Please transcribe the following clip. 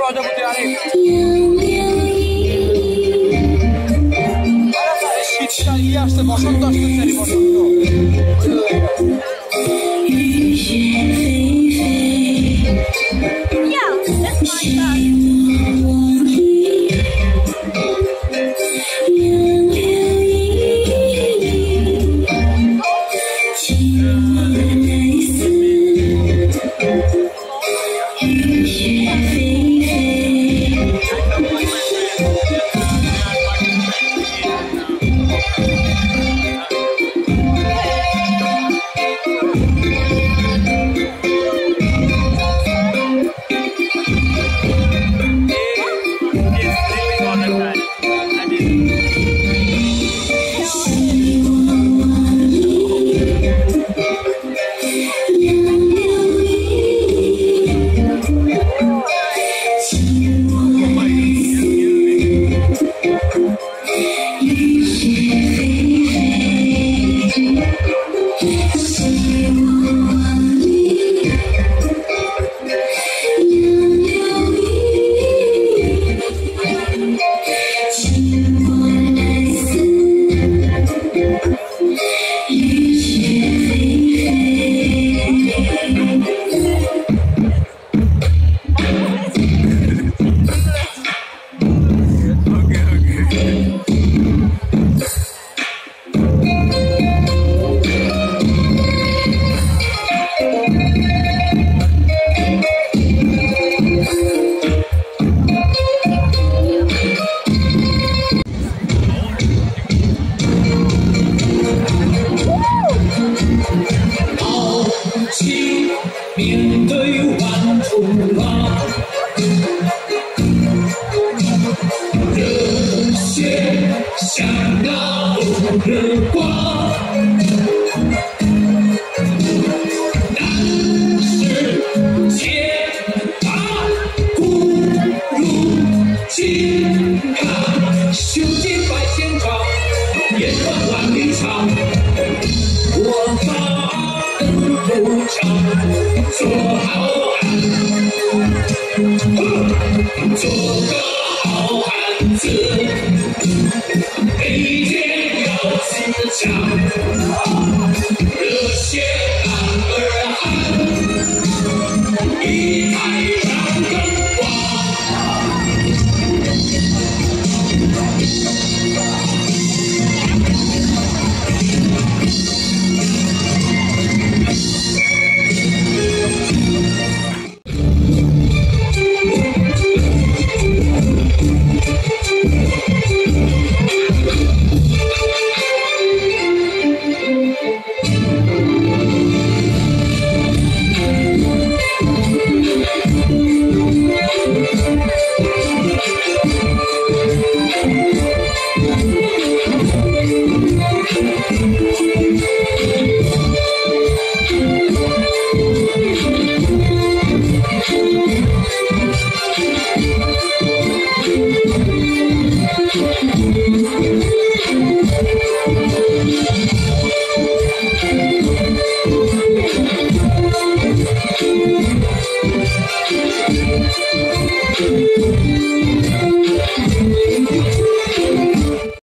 প্রজাপতি আরেক শীতকাল ইয়ে আসছে বসন্ত আসতে বসন্ত। 面对万重浪，热血像那红日光。不长，做好汉，做个好汉子，每天要自强。